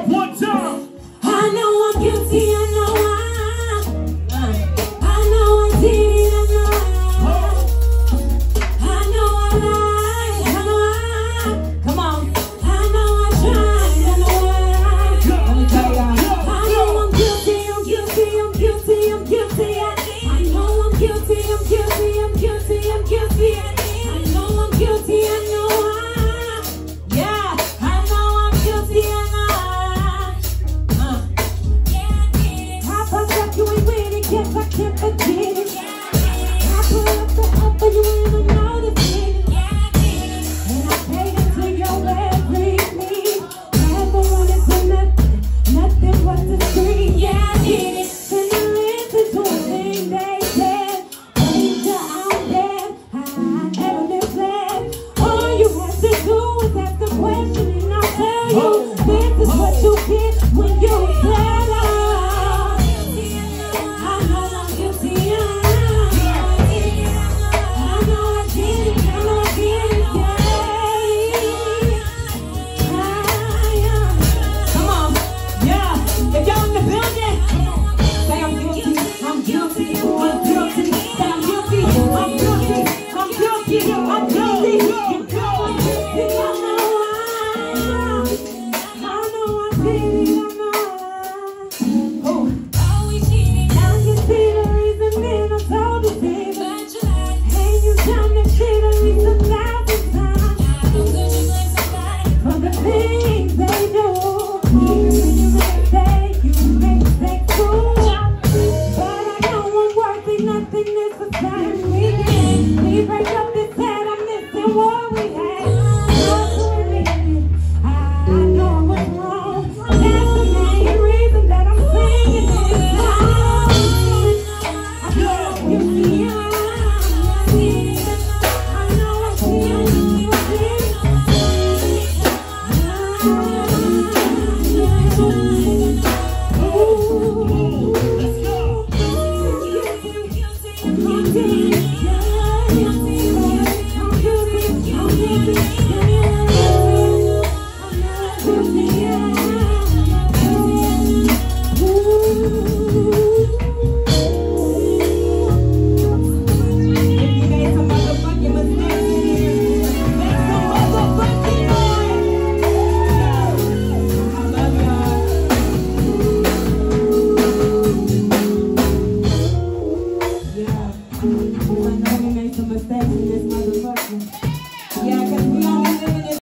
up one time. I know I'm guilty I know I feel I know we made some mistakes in this life.